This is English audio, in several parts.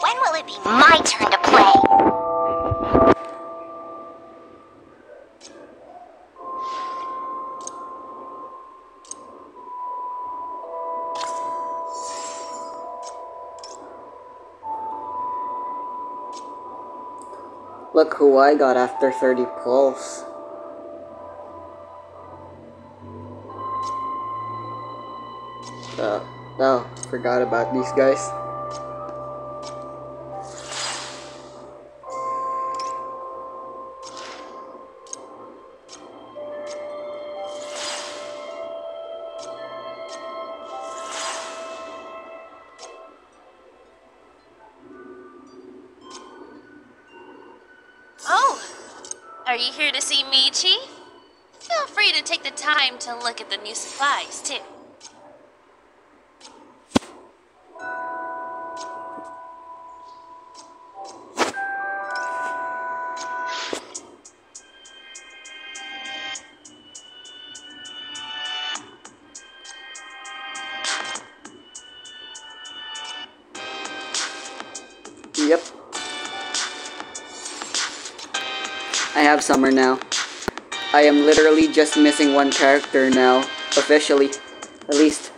When will it be my turn to play? Look who I got after 30 pulls. Oh, forgot about these guys. New supplies, too. Yep. I have summer now. I am literally just missing one character now, officially. At least.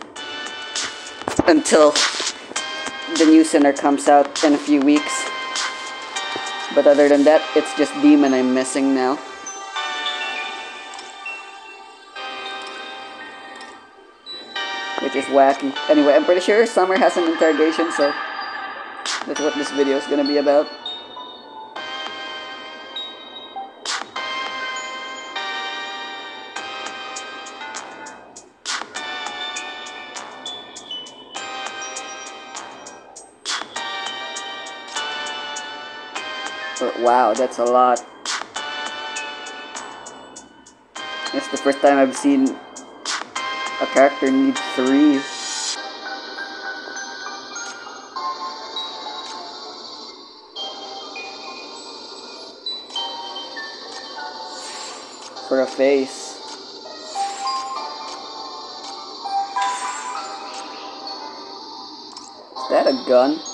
Until the new sinner comes out in a few weeks. But other than that, it's just Demon I'm missing now. Which is wacky. Anyway, I'm pretty sure Summer has an interrogation, so that's what this video is gonna be about. Wow, that's a lot. It's the first time I've seen a character need three. For a face. Is that a gun?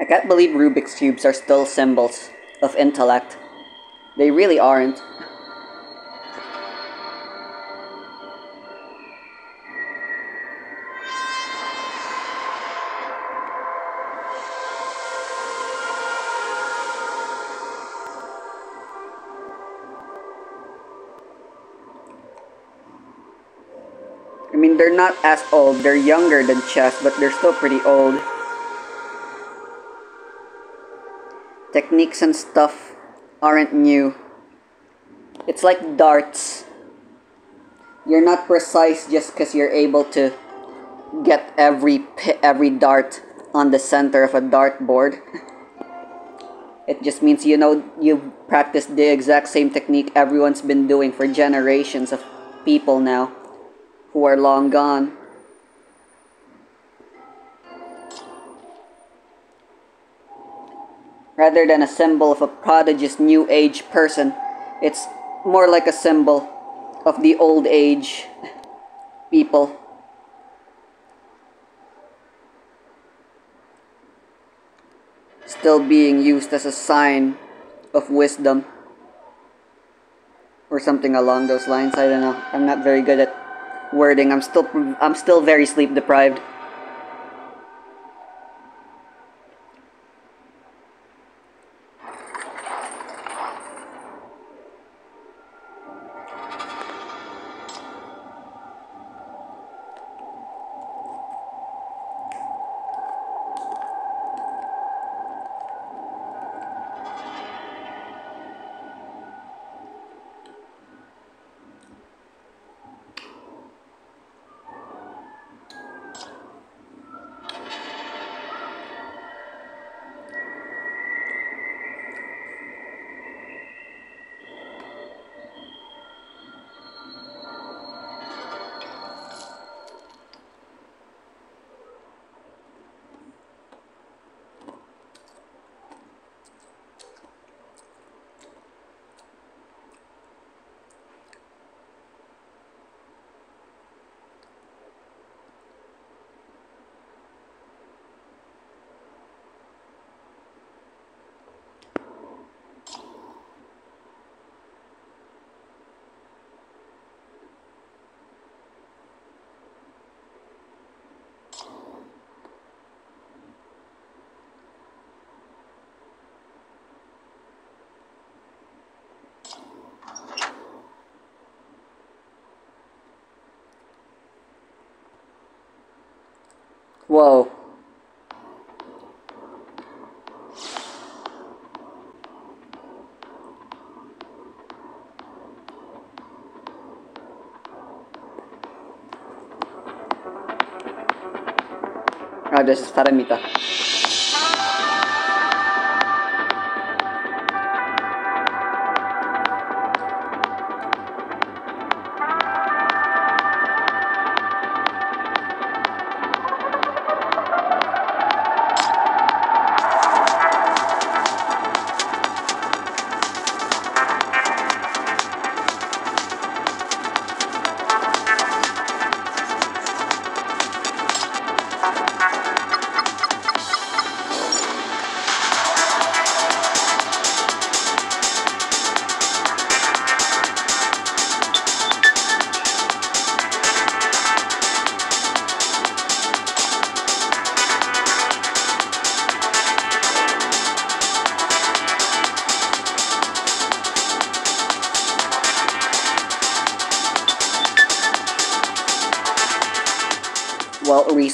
I can't believe Rubik's Cubes are still symbols. of intellect. They really aren't. I mean, they're not as old. They're younger than chess, but they're still pretty old. Techniques and stuff aren't new. It's like darts. You're not precise just because you're able to get every every dart on the center of a dartboard. it just means you know you've practiced the exact same technique everyone's been doing for generations of people now who are long gone. Rather than a symbol of a prodigious new age person, it's more like a symbol of the old age people. Still being used as a sign of wisdom. Or something along those lines. I don't know. I'm not very good at wording. I'm still I'm still very sleep deprived. Whoa. Ah, this is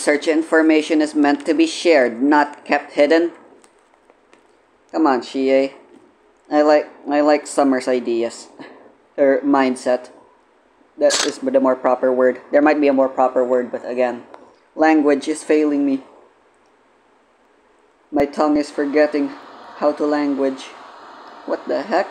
Research information is meant to be shared, not kept hidden. Come on, Shie. I like I like Summer's ideas. Her mindset. That is the more proper word. There might be a more proper word, but again, language is failing me. My tongue is forgetting how to language. What the heck?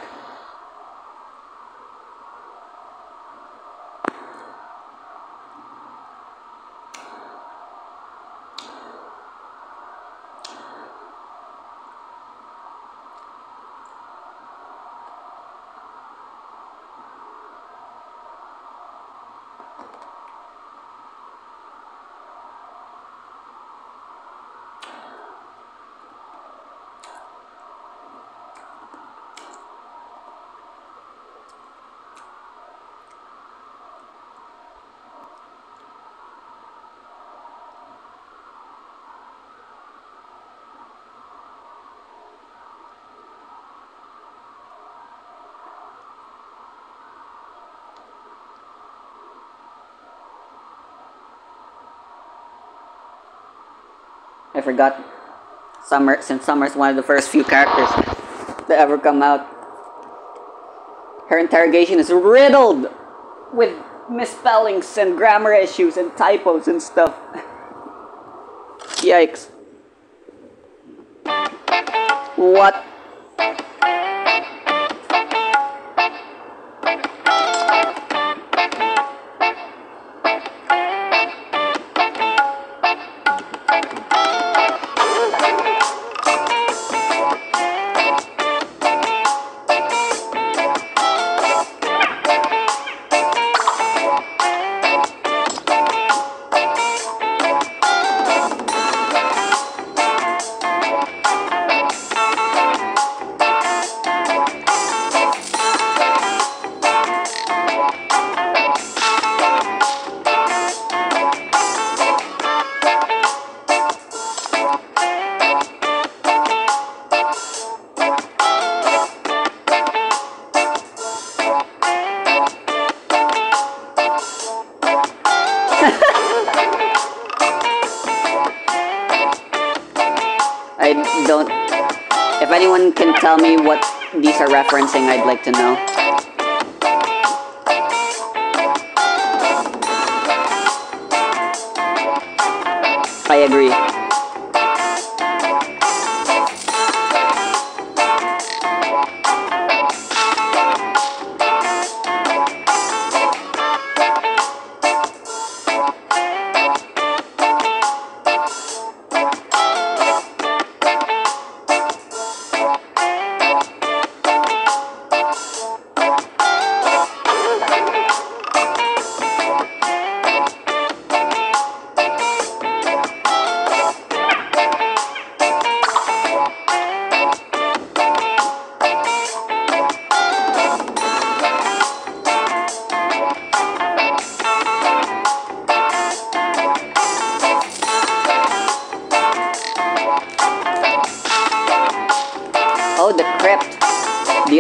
Forgot. Summer, since Summer's one of the first few characters to ever come out. Her interrogation is riddled with misspellings and grammar issues and typos and stuff. Yikes.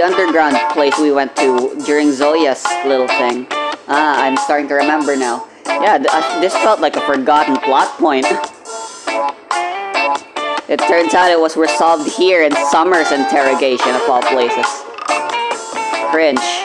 Underground place we went to during Zolia's little thing. Ah, I'm starting to remember now. Yeah, th- uh, this felt like a forgotten plot point. it turns out it was resolved here in Summer's interrogation of all places. Cringe.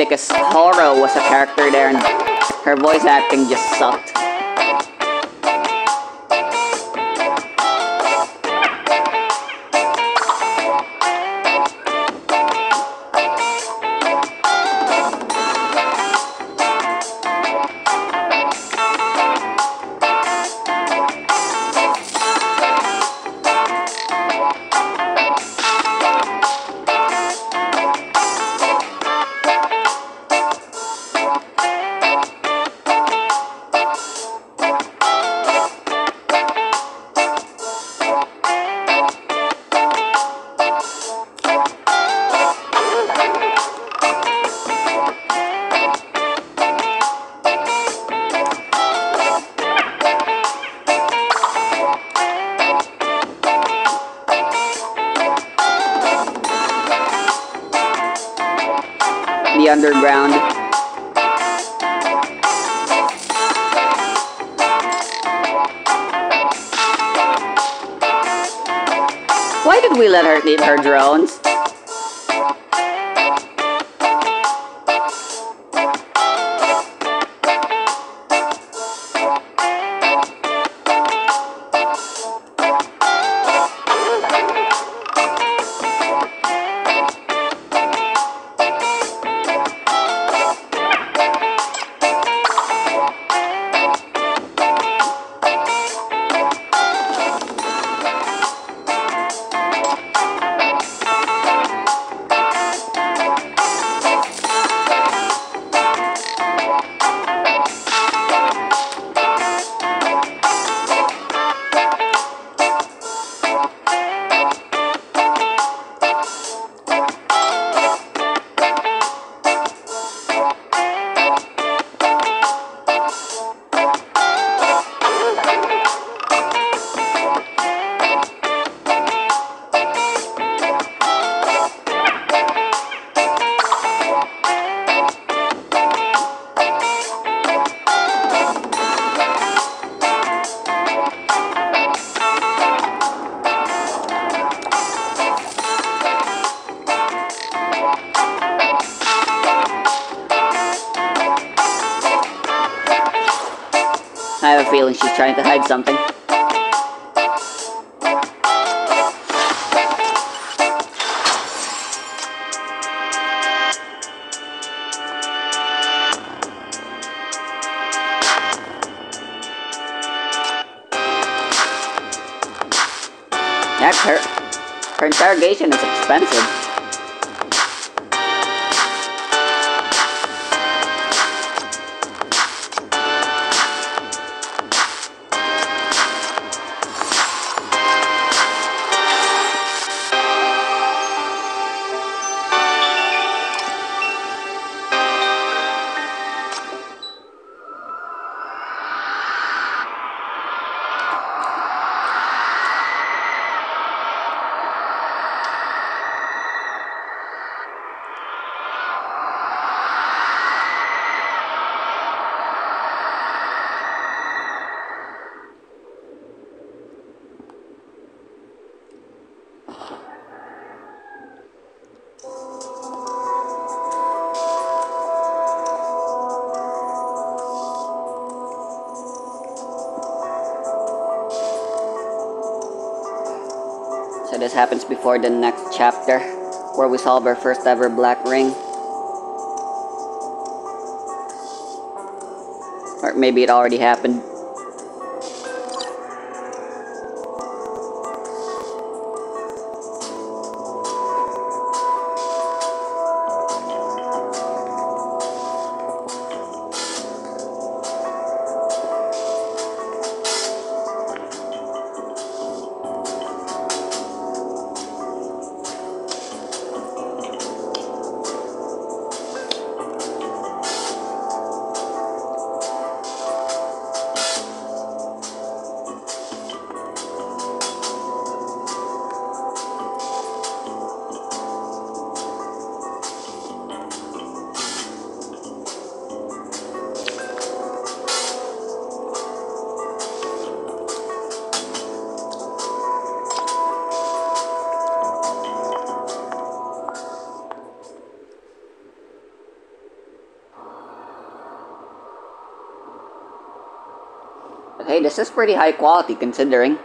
Because Horo was a character there and her voice acting just sucked. Trying to hide something. Yeah, her, her interrogation is expensive. This happens before the next chapter, where we solve our first ever black ring. Or maybe it already happened. Is pretty high quality considering.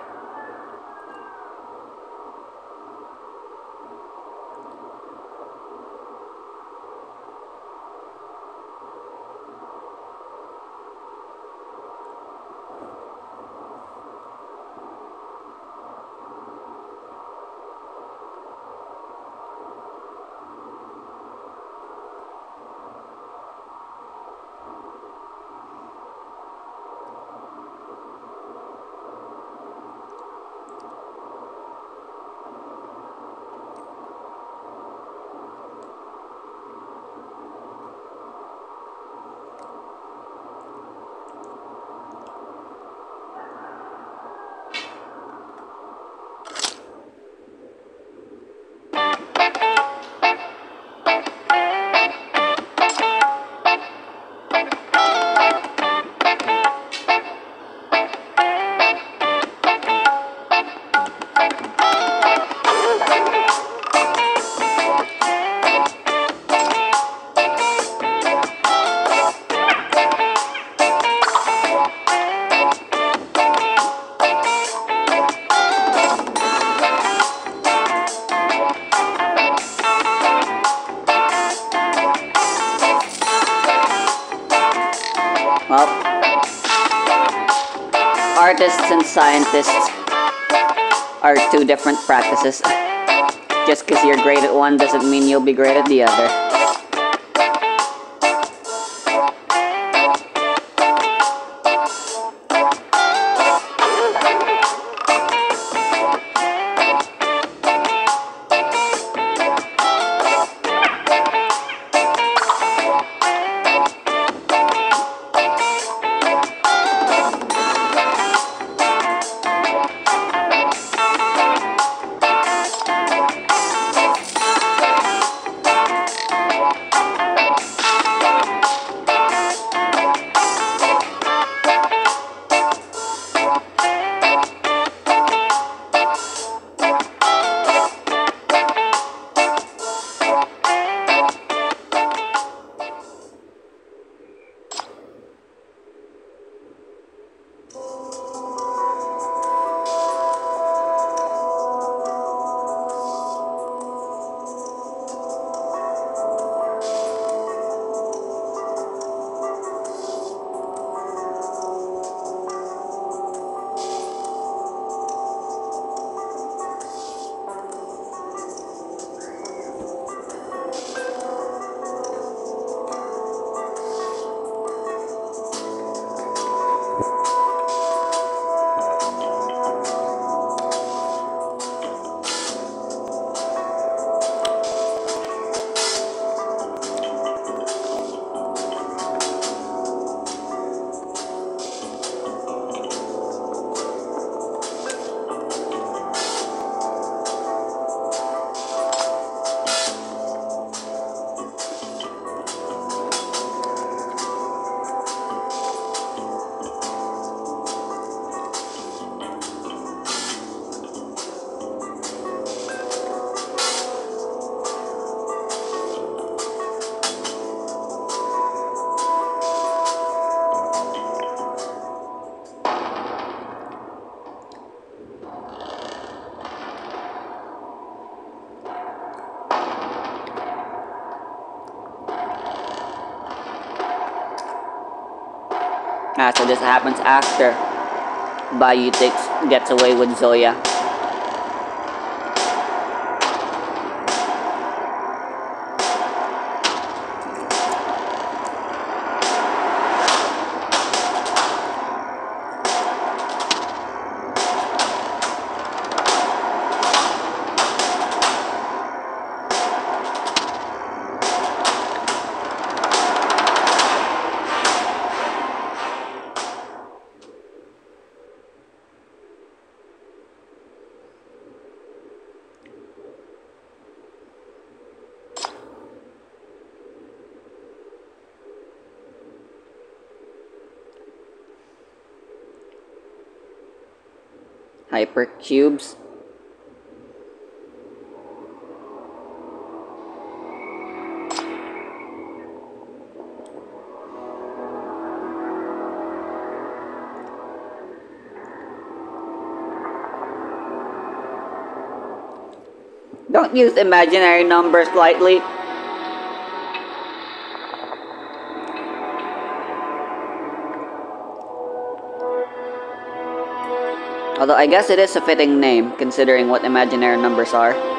Are two different practices. Just because you're great at one doesn't mean you'll be great at the other. Ah, so this happens after Bayou takes, gets away with Zoya. Hypercubes. Don't use imaginary numbers lightly. Although I guess it is a fitting name, considering what imaginary numbers are.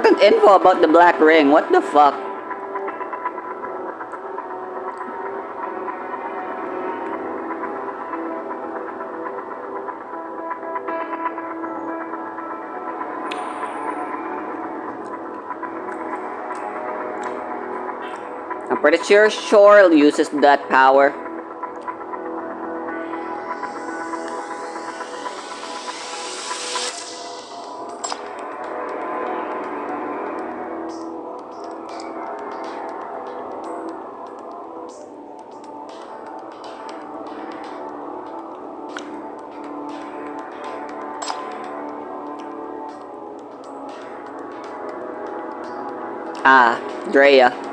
Important info about the Black Ring. What the fuck? I'm pretty sure Shore uses that power. Ah, Drea.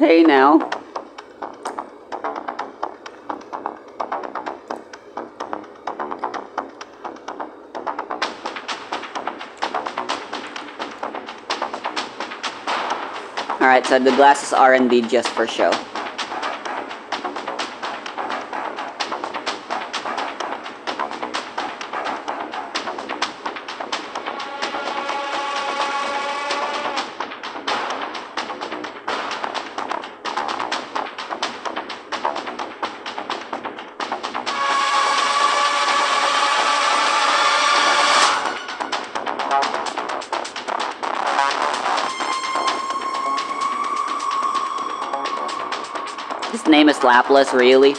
okay now. Alright, so the glasses are indeed just for show. Laplace, really?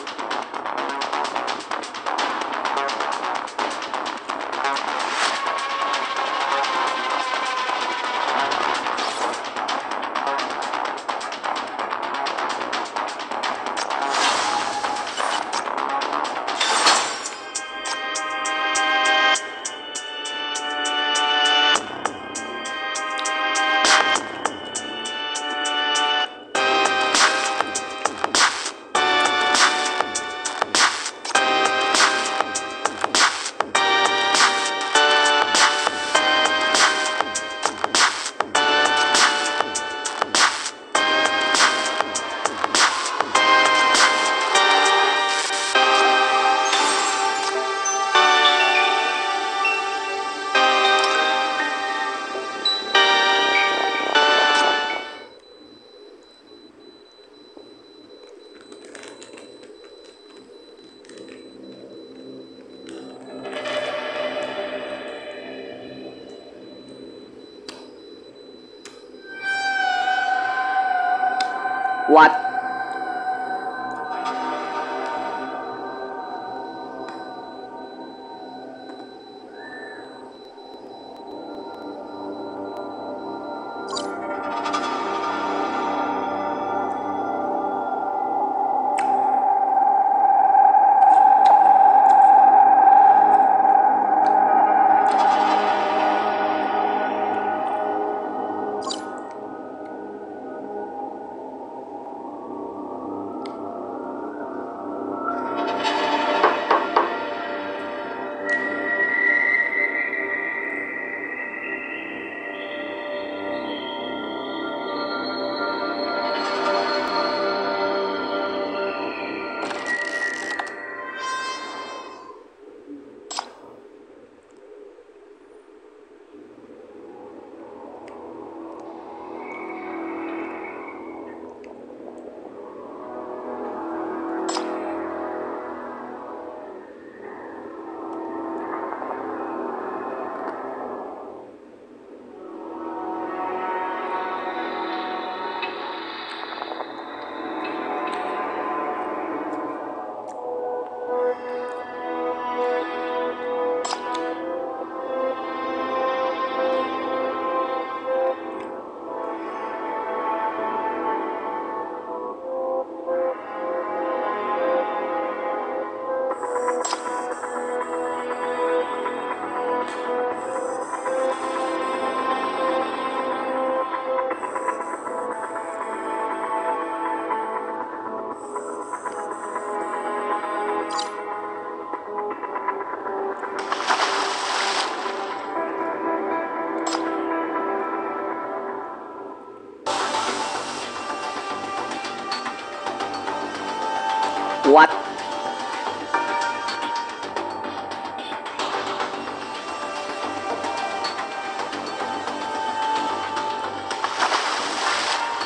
What?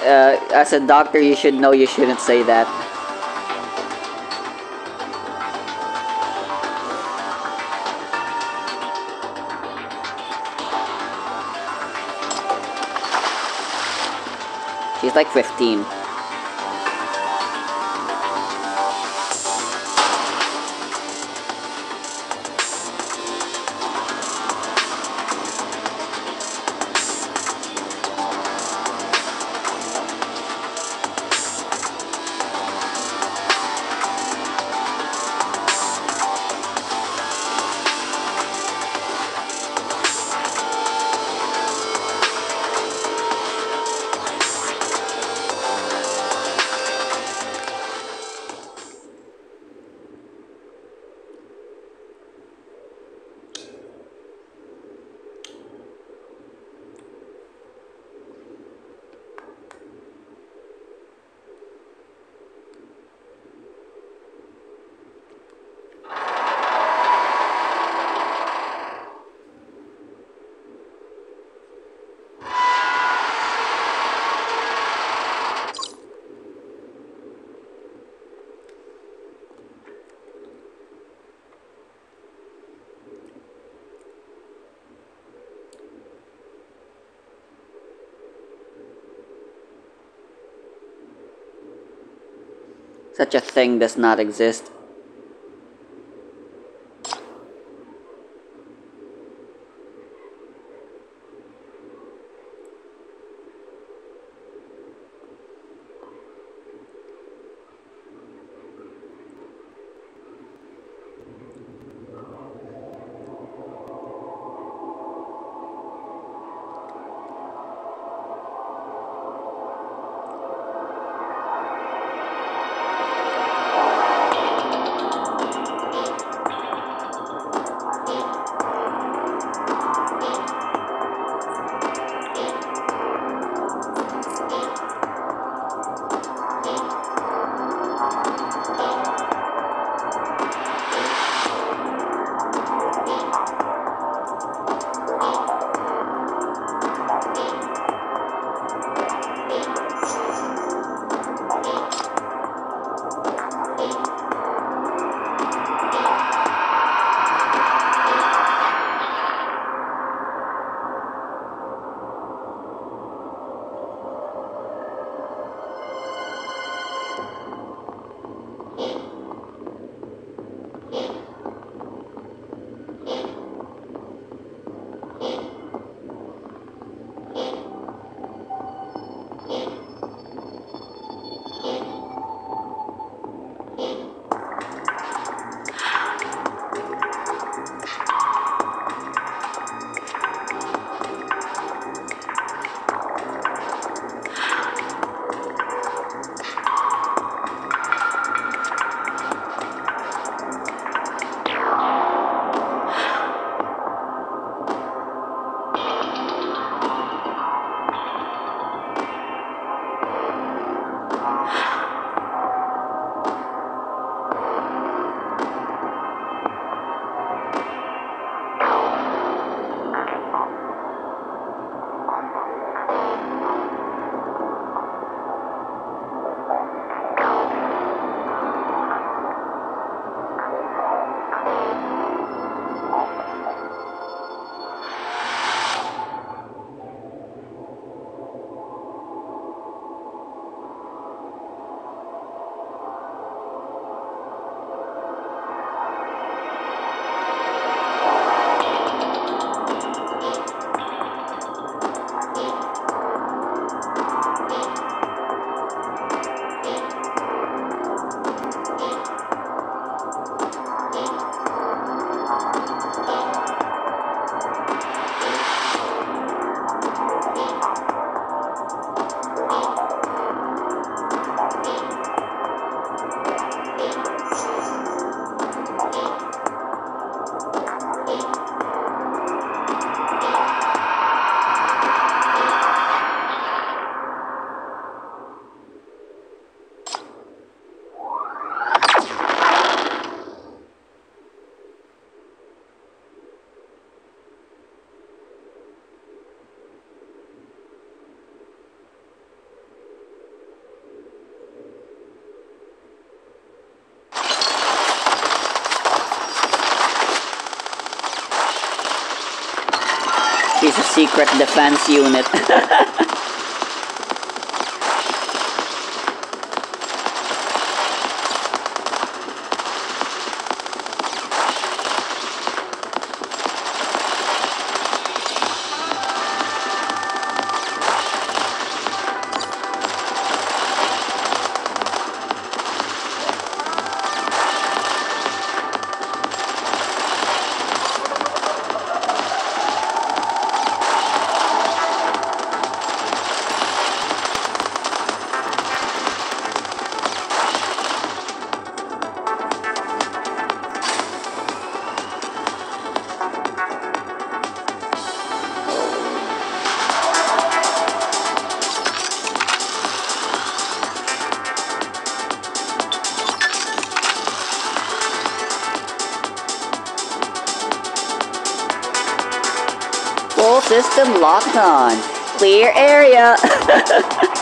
Uh, as a doctor, you should know you shouldn't say that. She's like 15. Such a thing does not exist. Secret defense unit. system locked on. Clear area.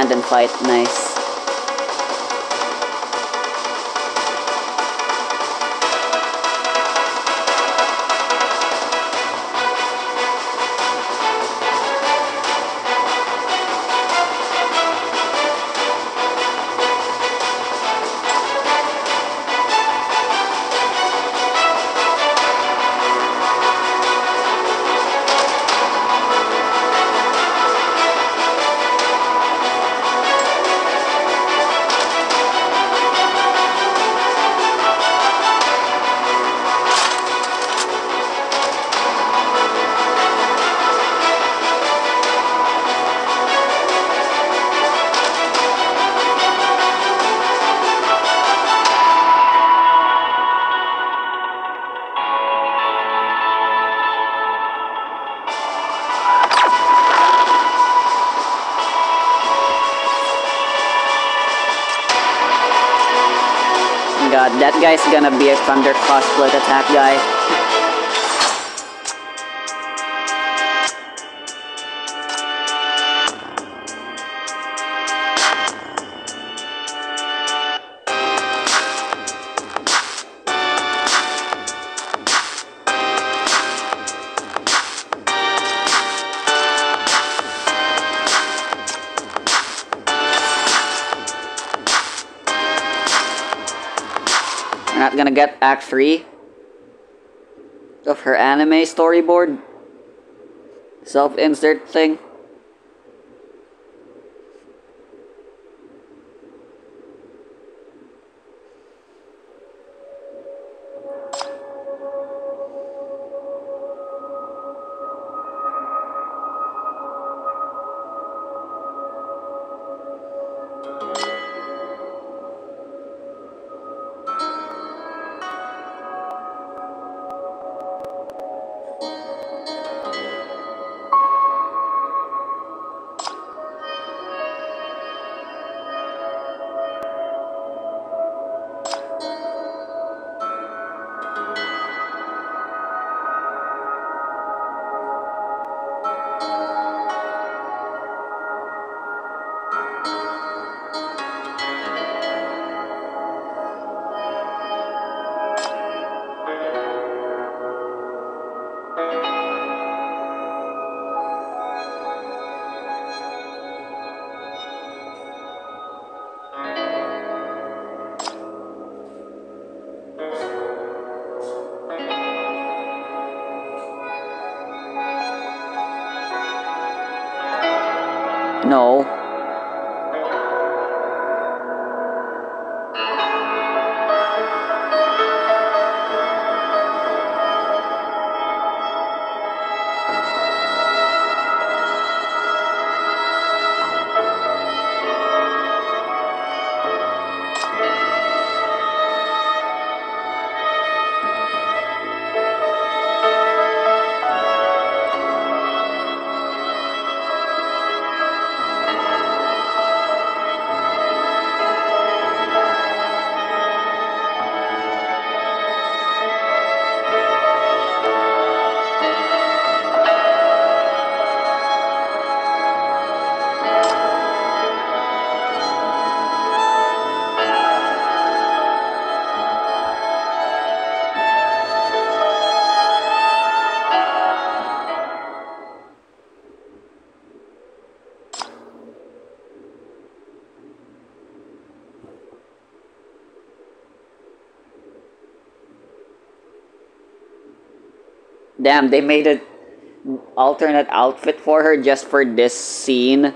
dun. Stand and fight. Nice. Guy's gonna be a Thunder cross Crossplate attack guy. Act 3 of her anime storyboard self insert thing. Damn, they made an alternate outfit for her just for this scene.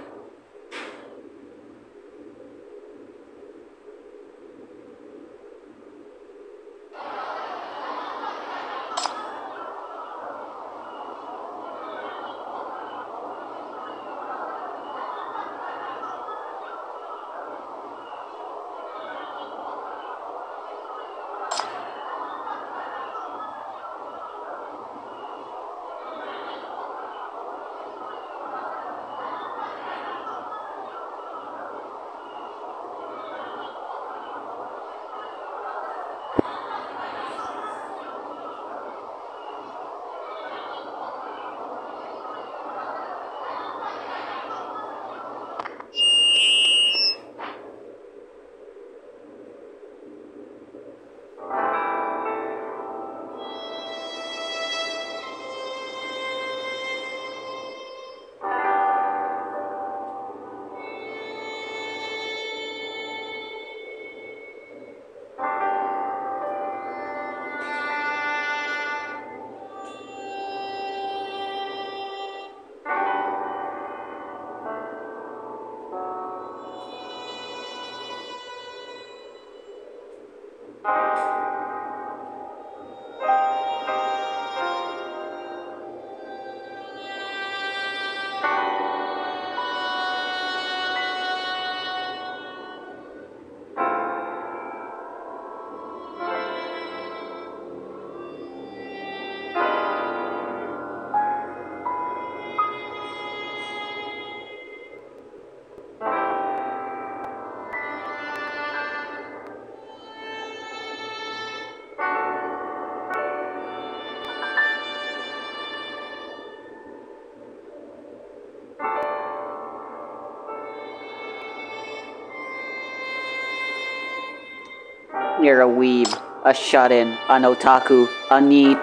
You're a weeb, a shut-in, an otaku, a NEET.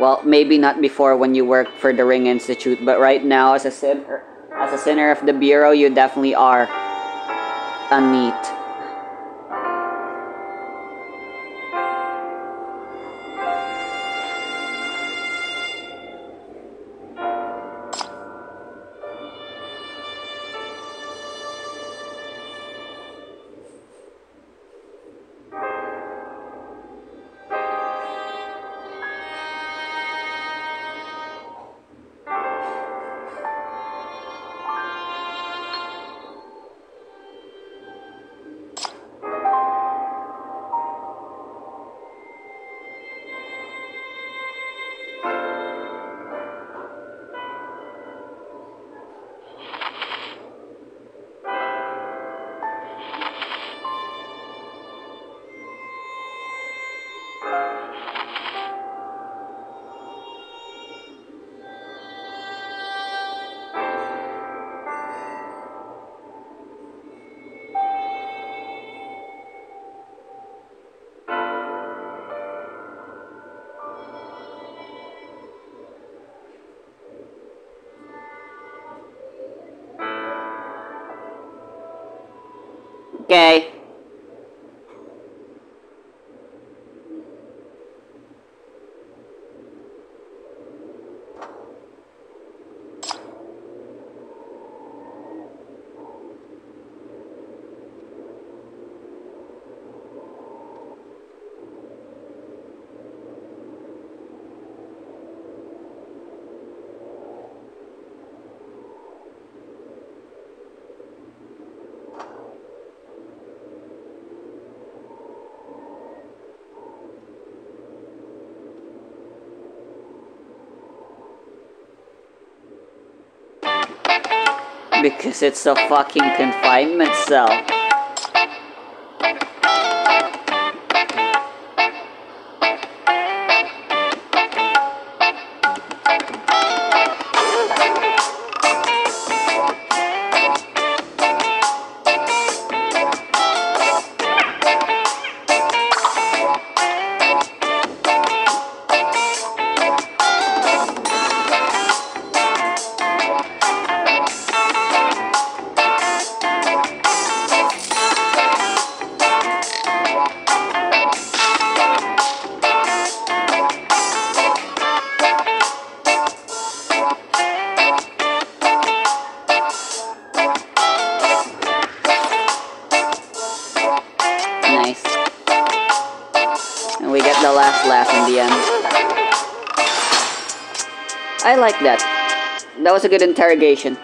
Well, maybe not before when you worked for the Ring Institute, but right now as a sinner, as a sinner of the bureau, you definitely are a NEET. Okay. Because it's a fucking confinement cell. A good interrogation.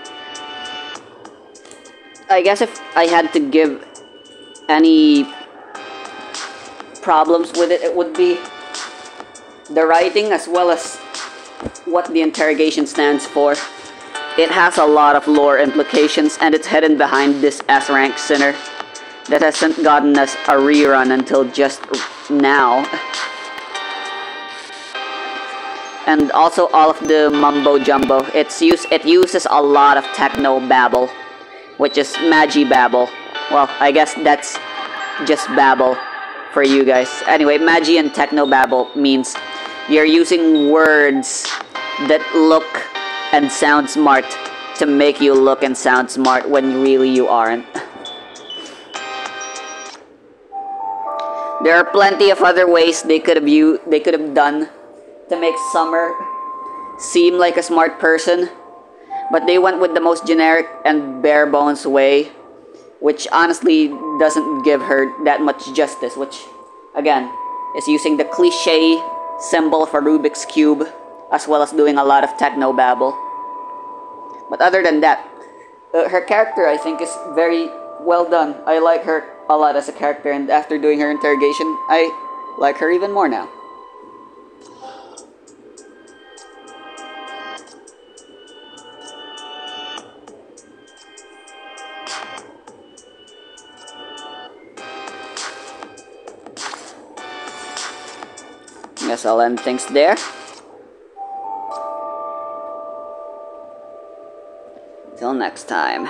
I guess if I had to give any problems with it, it would be the writing as well as what the interrogation stands for. It has a lot of lore implications and it's hidden behind this S-rank sinner that hasn't gotten us a rerun until just now. And also all of the mumbo jumbo. It's use it uses a lot of techno babble, which is magi babble. Well, I guess that's just babble for you guys. Anyway, magi and techno babble means you're using words that look and sound smart to make you look and sound smart when really you aren't. There are plenty of other ways they could have you they could have done to make Summer seem like a smart person, but they went with the most generic and bare bones way which honestly doesn't give her that much justice, which, again, is using the cliche symbol for Rubik's Cube, as well as doing a lot of techno babble. But other than that, uh, her character I think is very well done. I like her a lot as a character, and after doing her interrogation, I like her even more now. Guess I'll end things there. Till next time.